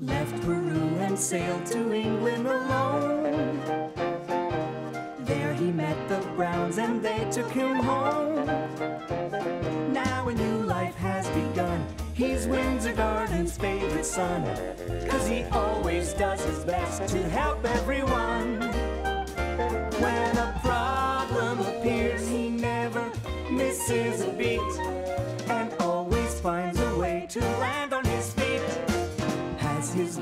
left Peru and sailed to England alone. There he met the Browns and they took him home. Now a new life has begun. He's Windsor Garden's favorite son. Cause he always does his best to help everyone. When a problem appears, he never misses a beat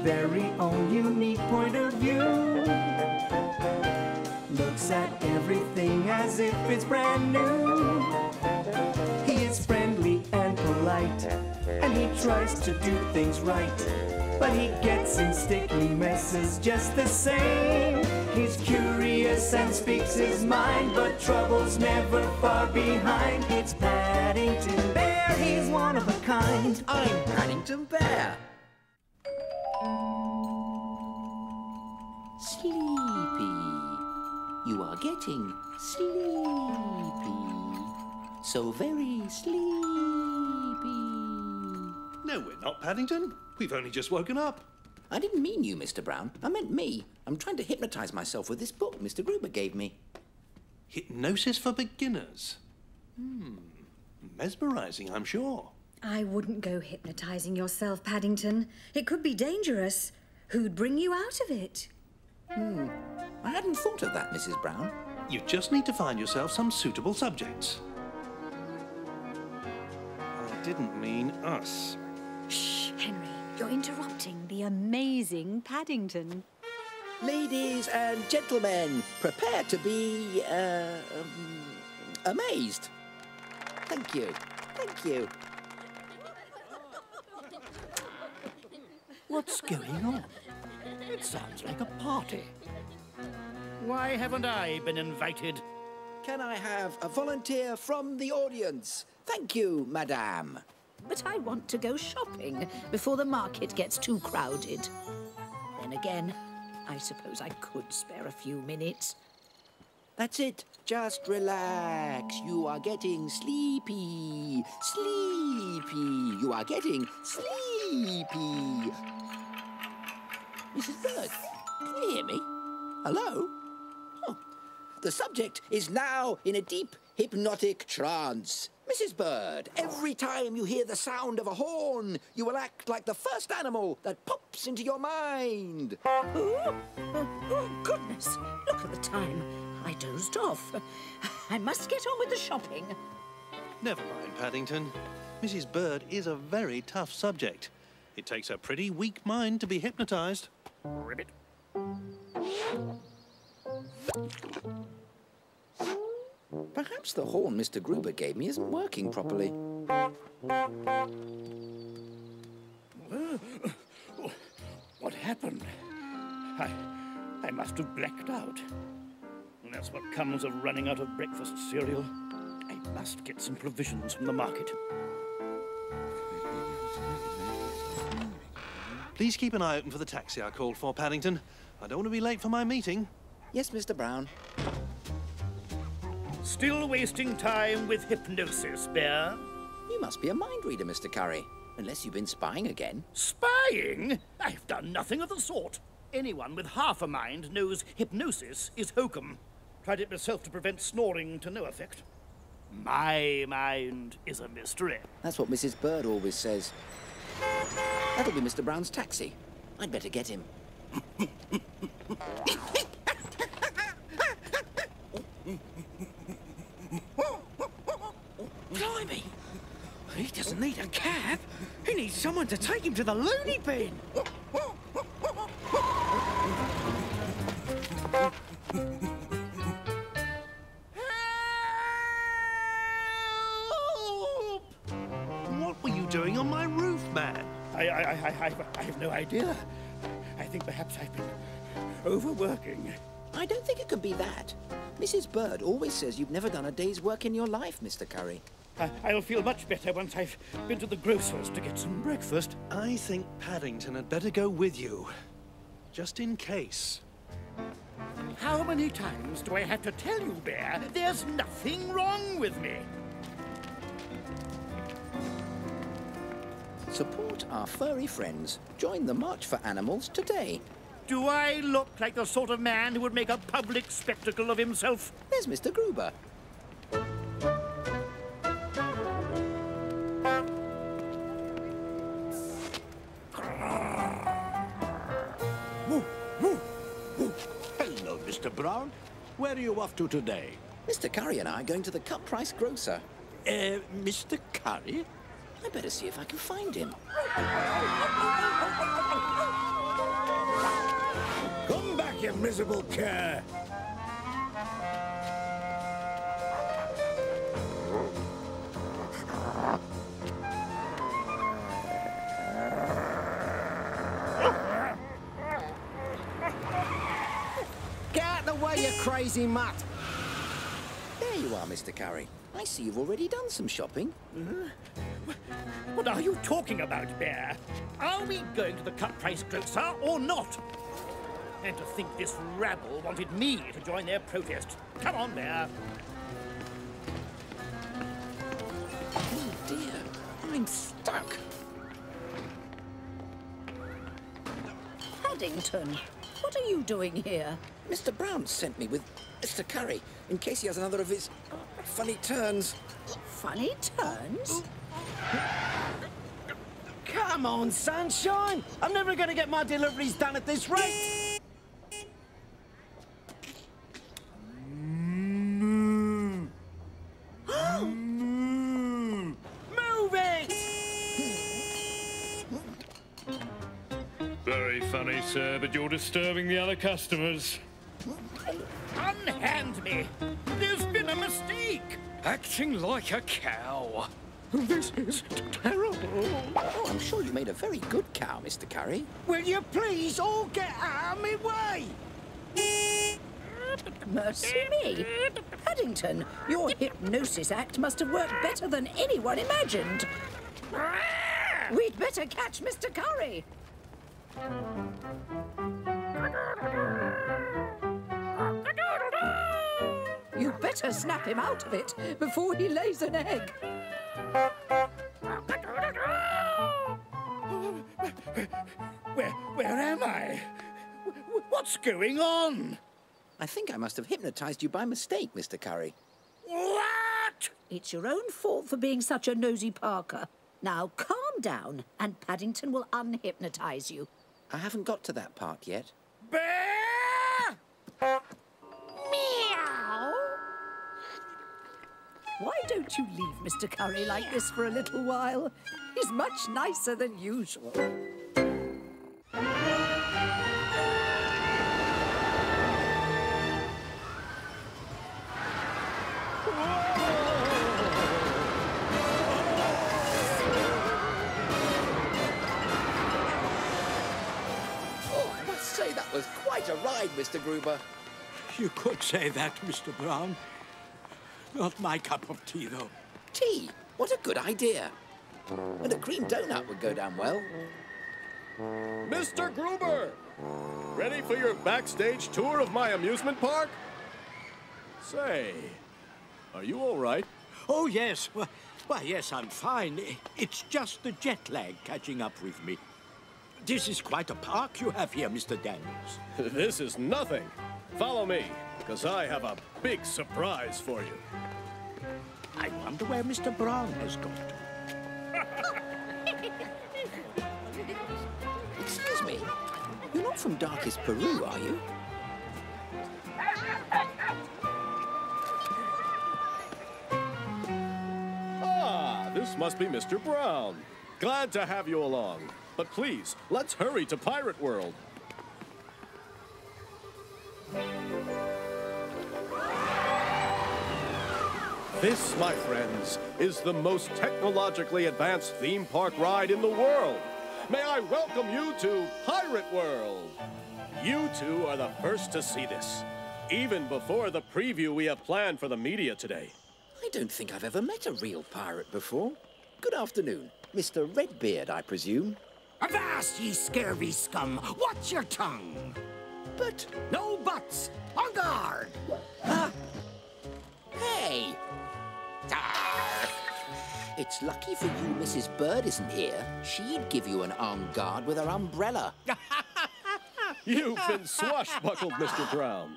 very own unique point of view. Looks at everything as if it's brand new. He is friendly and polite, and he tries to do things right. But he gets in sticky messes just the same. He's curious and speaks his mind, but trouble's never far behind. It's Paddington Bear, he's one of a kind. I'm Paddington Bear. Are getting sleepy. So very sleepy. No, we're not, Paddington. We've only just woken up. I didn't mean you, Mr. Brown. I meant me. I'm trying to hypnotize myself with this book Mr. Gruber gave me. Hypnosis for beginners. Hmm. Mesmerizing, I'm sure. I wouldn't go hypnotizing yourself, Paddington. It could be dangerous. Who'd bring you out of it? Hmm. I hadn't thought of that, Mrs. Brown. You just need to find yourself some suitable subjects. I didn't mean us. Shh, Henry. You're interrupting the amazing Paddington. Ladies and gentlemen, prepare to be uh, um, amazed. Thank you. Thank you. What's going on? It sounds like a party. Why haven't I been invited? Can I have a volunteer from the audience? Thank you, madame. But I want to go shopping before the market gets too crowded. Then again, I suppose I could spare a few minutes. That's it. Just relax. You are getting sleepy. Sleepy. You are getting sleepy. Mrs. Bird, can you hear me? Hello? The subject is now in a deep hypnotic trance. Mrs. Bird, every time you hear the sound of a horn, you will act like the first animal that pops into your mind. Oh, oh, oh goodness. Look at the time. I dozed off. I must get on with the shopping. Never mind, Paddington. Mrs. Bird is a very tough subject. It takes a pretty weak mind to be hypnotized. Ribbit. Perhaps the horn Mr. Gruber gave me isn't working properly. What happened? I, I must have blacked out. That's what comes of running out of breakfast cereal. I must get some provisions from the market. Please keep an eye open for the taxi I called for, Paddington. I don't want to be late for my meeting. Yes, Mr. Brown. Still wasting time with hypnosis, Bear? You must be a mind reader, Mr. Curry. Unless you've been spying again. Spying? I've done nothing of the sort. Anyone with half a mind knows hypnosis is hokum. Tried it myself to prevent snoring to no effect. My mind is a mystery. That's what Mrs. Bird always says. That'll be Mr. Brown's taxi. I'd better get him. Blimey! He doesn't need a cab. He needs someone to take him to the loony bin. Help! What were you doing on my roof, man? I, I, I, I, I have no idea. I think perhaps I've been overworking. I don't think it could be that. Mrs. Bird always says you've never done a day's work in your life, Mr. Curry. I, I'll feel much better once I've been to the grocer's to get some breakfast. I think Paddington had better go with you. Just in case. How many times do I have to tell you, Bear? There's nothing wrong with me. Support our furry friends. Join the March for Animals today. Do I look like the sort of man who would make a public spectacle of himself? There's Mr. Gruber. Where are you off to today? Mr. Curry and I are going to the cut price grocer. Uh, Mr. Curry? I better see if I can find him. Come back, you miserable cur! Get out of the way, you crazy mutt! There you are, Mr. Curry. I see you've already done some shopping. Uh, what are you talking about, Bear? Are we going to the cut price grocer or not? And to think this rabble wanted me to join their protest. Come on, Bear. Oh dear, I'm stuck. Paddington, what are you doing here? Mr. Brown sent me with Mr. Curry in case he has another of his uh, funny turns. Funny turns? Come on, sunshine! I'm never gonna get my deliveries done at this rate! But you're disturbing the other customers. Unhand me! There's been a mistake! Acting like a cow. This is terrible. Oh, I'm sure you made a very good cow, Mr. Curry. Will you please all get out of my way? Mercy me. Paddington, your hypnosis act must have worked better than anyone imagined. We'd better catch Mr. Curry. You better snap him out of it before he lays an egg. Where, where am I? What's going on? I think I must have hypnotized you by mistake, Mr. Curry. What? It's your own fault for being such a nosy Parker. Now calm down, and Paddington will unhypnotize you. I haven't got to that part yet. Bear! Meow! Why don't you leave Mr. Curry like this for a little while? He's much nicer than usual. Quite Mr. Gruber. You could say that, Mr. Brown. Not my cup of tea, though. Tea? What a good idea. And a cream donut would go down well. Mr. Gruber! Ready for your backstage tour of my amusement park? Say, are you all right? Oh, yes. Well, why, yes, I'm fine. It's just the jet lag catching up with me. This is quite a park you have here, Mr. Daniels. this is nothing. Follow me, because I have a big surprise for you. I wonder where Mr. Brown has gone to. Excuse me. You're not from darkest Peru, are you? Ah, this must be Mr. Brown. Glad to have you along. But please, let's hurry to Pirate World. This, my friends, is the most technologically advanced theme park ride in the world. May I welcome you to Pirate World. You two are the first to see this, even before the preview we have planned for the media today. I don't think I've ever met a real pirate before. Good afternoon. Mr. Redbeard, I presume. Avast, ye scurvy scum! Watch your tongue! But, No buts! On guard! hey! It's lucky for you Mrs. Bird isn't here. She'd give you an armed guard with her umbrella. You've been swashbuckled, Mr. Brown.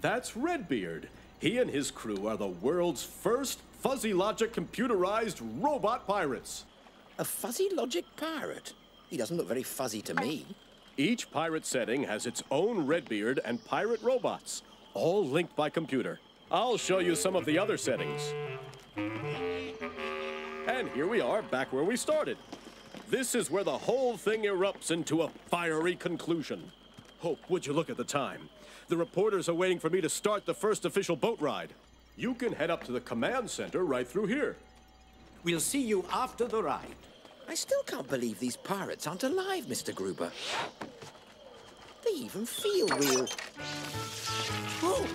That's Redbeard. He and his crew are the world's first fuzzy logic computerized robot pirates. A fuzzy logic pirate? He doesn't look very fuzzy to me. Each pirate setting has its own Redbeard and pirate robots, all linked by computer. I'll show you some of the other settings. And here we are, back where we started. This is where the whole thing erupts into a fiery conclusion. Hope, would you look at the time? The reporters are waiting for me to start the first official boat ride. You can head up to the command center right through here. We'll see you after the ride. I still can't believe these pirates aren't alive, Mr. Gruber. They even feel real. Oh!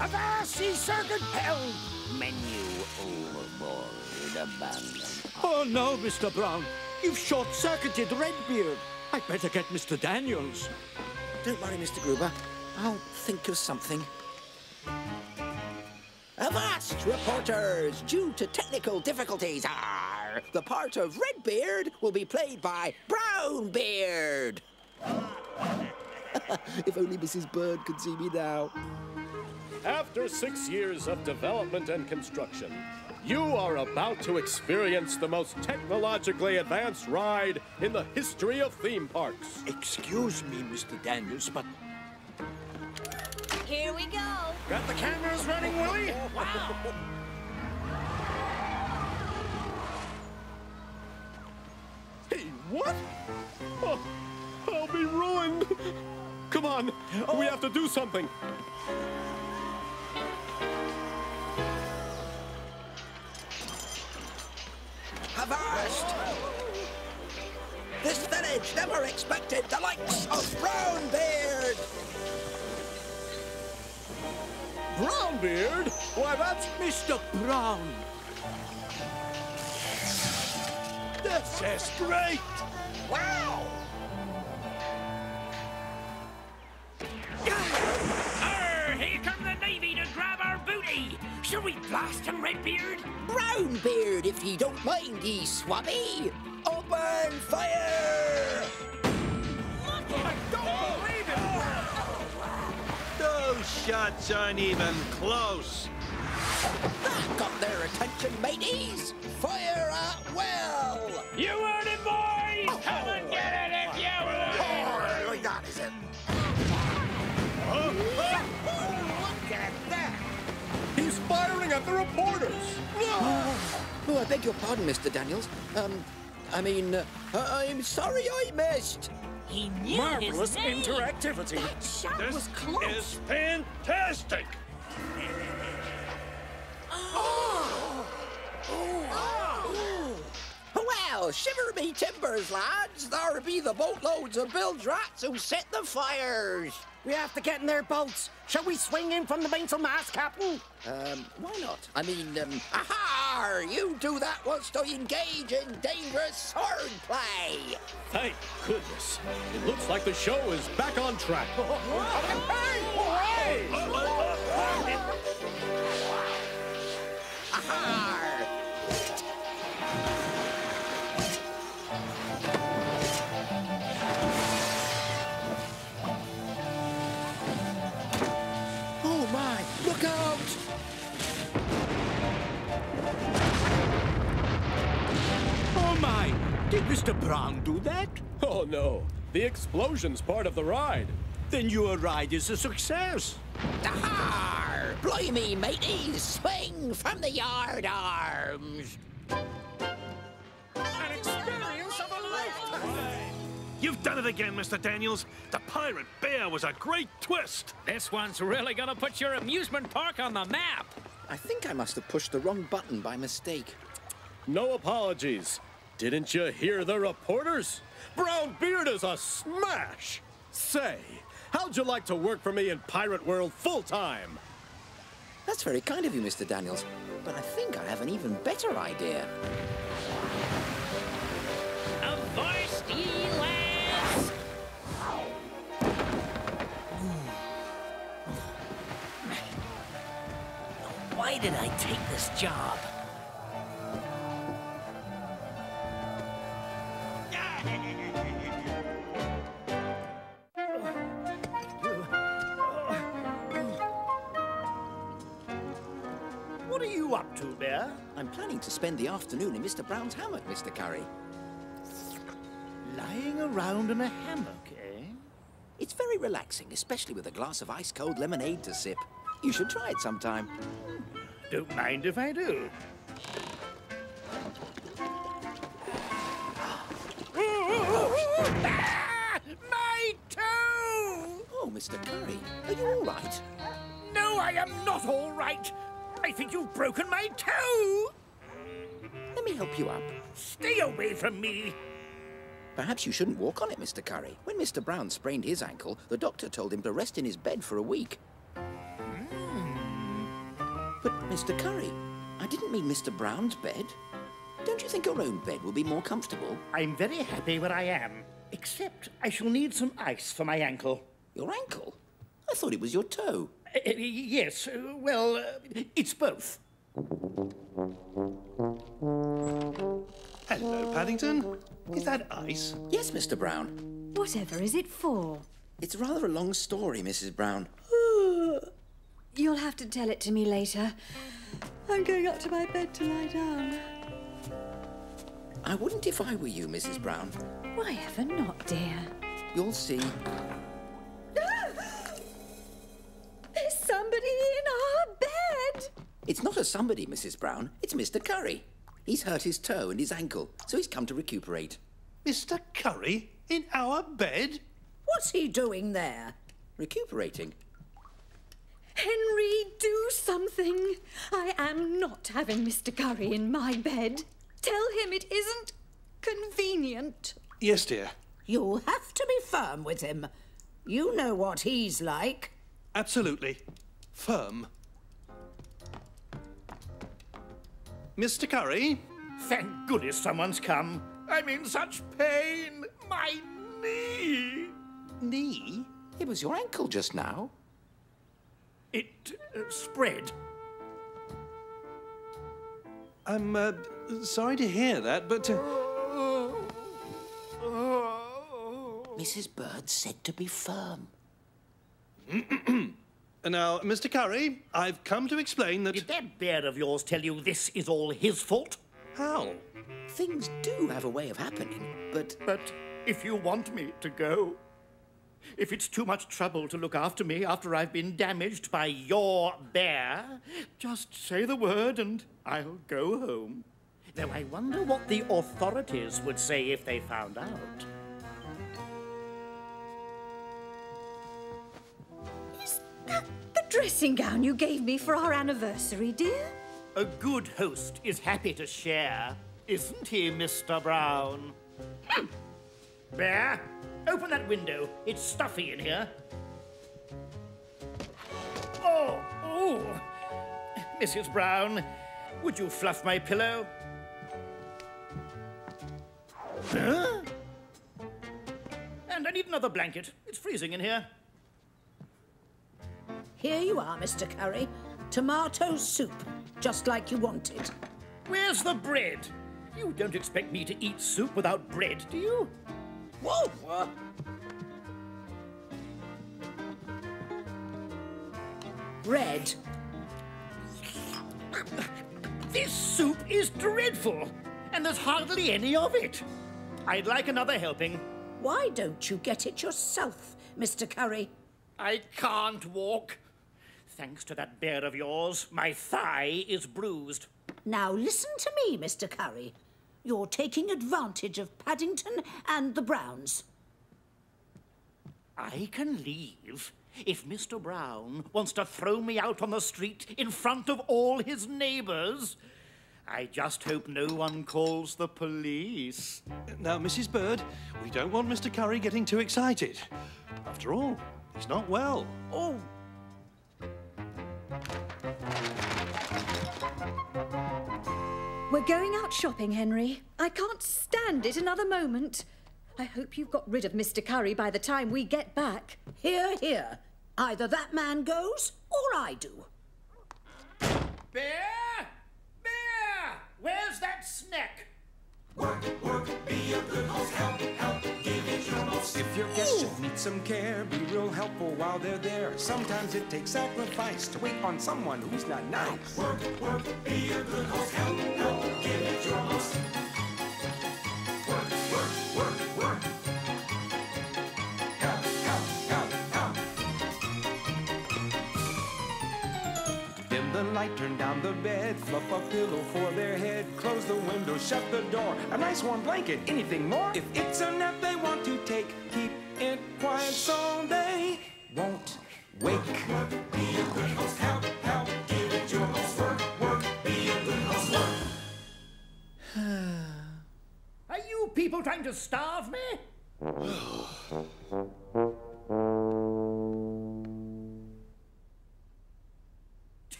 Avast, circuit held! Menu overboard, abandoned. Oh no, Mr. Brown. You've short-circuited Redbeard. I'd better get Mr. Daniels. Don't worry, Mr. Gruber. I'll think of something. Avast, reporters! Due to technical difficulties, ah, arr, the part of Redbeard will be played by Brownbeard. if only Mrs. Bird could see me now. After six years of development and construction, you are about to experience the most technologically advanced ride in the history of theme parks. Excuse me, Mr. Daniels, but Here we go. Got the cameras running, Willie? Wow! Hey, what? Oh, I'll be ruined. Come on, we have to do something. Avast! This village never expected the likes of Brownbeard. Brownbeard? Why, that's Mr. Brown. This is great. Wow! Arr, here come the Navy to grab our booty! Shall we blast him, Redbeard? Brownbeard, if ye don't mind, ye swabby! Open fire! I don't believe it! Those shots aren't even close. That got their attention, mateys! Fire at will! You heard it, boys! Come and get it if you will! Oh, that is it. Look at that! He's firing at the reporters. Oh, I beg your pardon, Mr. Daniels. Um, I mean, uh, I'm sorry I missed. He knew Marvelous his name. interactivity. That shot was This close. is fantastic. Shiver me timbers, lads. There be the boatloads of bilge rats who set the fires. We have to get in their boats. Shall we swing in from the mainsail mast, Captain? Um, why not? I mean, um, aha! You do that whilst I engage in dangerous sword play. Thank goodness. It looks like the show is back on track. Aha! Mr. Brown do that? Oh no, the explosion's part of the ride. Then your ride is a success. Aha! Blimey, mateys! Swing from the yard arms! An experience of a lifetime! You've done it again, Mr. Daniels. The pirate bear was a great twist. This one's really gonna put your amusement park on the map. I think I must have pushed the wrong button by mistake. No apologies. Didn't you hear the reporters? Brown Beard is a smash. Say, how'd you like to work for me in Pirate World full time? That's very kind of you, Mr. Daniels. But I think I have an even better idea. Avast ye lads! Hmm. Why did I take this job? You up to, Bear? I'm planning to spend the afternoon in Mr. Brown's hammock, Mr. Curry. Lying around in a hammock, eh? It's very relaxing, especially with a glass of ice-cold lemonade to sip. You should try it sometime. Don't mind if I do. Ah! My toe! Oh, Mr. Curry, are you all right? No, I am not all right. I think you've broken my toe. Let me help you up. Stay away from me. Perhaps you shouldn't walk on it, Mr. Curry. When Mr. Brown sprained his ankle, the doctor told him to rest in his bed for a week. Hmm. But, Mr. Curry, I didn't mean Mr. Brown's bed. Don't you think your own bed will be more comfortable? I'm very happy where I am, except I shall need some ice for my ankle. Your ankle? I thought it was your toe. Uh, yes, uh, well, uh, it's both. Hello, Paddington. Is that ice? Yes, Mr. Brown. Whatever is it for? It's rather a long story, Mrs. Brown. You'll have to tell it to me later. I'm going up to my bed to lie down. I wouldn't if I were you, Mrs. Brown. Why ever not, dear? You'll see. It's not a somebody, Mrs. Brown. It's Mr. Curry. He's hurt his toe and his ankle, so he's come to recuperate. Mr. Curry in our bed? What's he doing there? Recuperating? Henry, do something. I am not having Mr. Curry in my bed. Tell him it isn't convenient. Yes, dear. You'll have to be firm with him. You know what he's like. Absolutely. Firm. Mr. Curry? Thank goodness someone's come. I'm in such pain. My knee. Knee? It was your ankle just now. It uh, spread. I'm uh, sorry to hear that, but. Uh... Mrs. Bird said to be firm. now, Mr. Curry, I've come to explain that. Did that bear of yours tell you this is all his fault? How? Things do have a way of happening, but. But if you want me to go, if it's too much trouble to look after me after I've been damaged by your bear, just say the word and I'll go home. Though I wonder what the authorities would say if they found out. Dressing gown you gave me for our anniversary, dear? A good host is happy to share, isn't he, Mr. Brown? Hmm. Bear, open that window. It's stuffy in here. Oh, oh. Mrs. Brown, would you fluff my pillow? Huh? And I need another blanket. It's freezing in here. Here you are, Mr. Curry. Tomato soup, just like you wanted. Where's the bread? You don't expect me to eat soup without bread, do you? Whoa! Uh. Bread. This soup is dreadful, and there's hardly any of it. I'd like another helping. Why don't you get it yourself, Mr. Curry? I can't walk. Thanks to that bear of yours, my thigh is bruised. Now listen to me, Mr. Curry. You're taking advantage of Paddington and the Browns. I can leave if Mr. Brown wants to throw me out on the street in front of all his neighbors. I just hope no one calls the police. Now, Mrs. Bird, we don't want Mr. Curry getting too excited. After all, he's not well. Oh. Out shopping, Henry. I can't stand it another moment. I hope you've got rid of Mr. Curry by the time we get back. Here, here. Either that man goes or I do. Bear! Bear! Where's that snack? Work, work, be a good host, help, help, If If your guests should need some care, be real helpful while they're there. Sometimes it takes sacrifice to wait on someone who's not nice. Work, work, be a good host. Help, help, give it your most. Work, work, work, work. Help, help, help, help. Dim the light, turn down the bed, fluff a pillow for their head, close the window, shut the door, a nice warm blanket, anything more? If it's a nap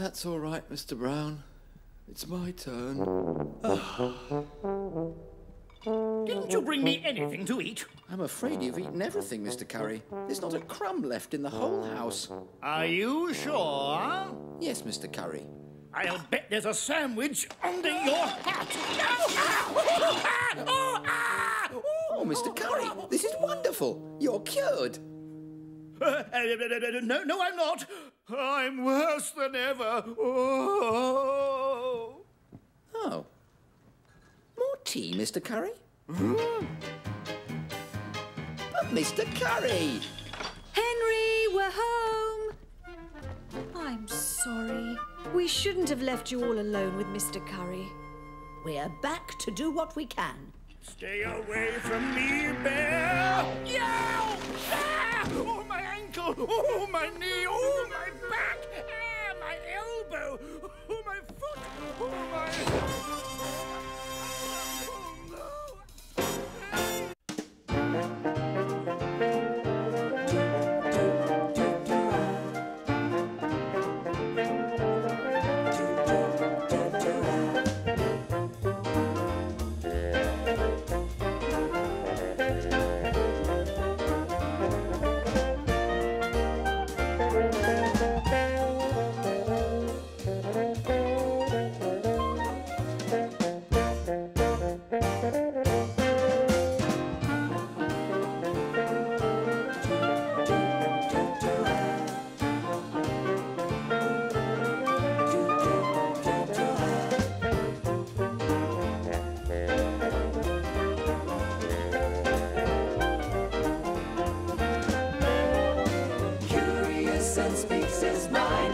That's all right, Mr. Brown. It's my turn. Didn't you bring me anything to eat? I'm afraid you've eaten everything, Mr. Curry. There's not a crumb left in the whole house. Are you sure? Yes, Mr. Curry. I'll bet there's a sandwich under your hat. Oh, ah! Oh, Mr. Curry, this is wonderful. You're cured. Uh, no, no, I'm not. I'm worse than ever. Oh. Oh. More tea, Mr. Curry? Hmm? But Mr. Curry! Henry, we're home. I'm sorry. We shouldn't have left you all alone with Mr. Curry. We're back to do what we can. Stay away from me, bear! Yow! Ah! Oh, my ankle! Oh, my knee! Oh, Oh, my foot! Oh, my...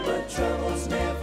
but troubles never.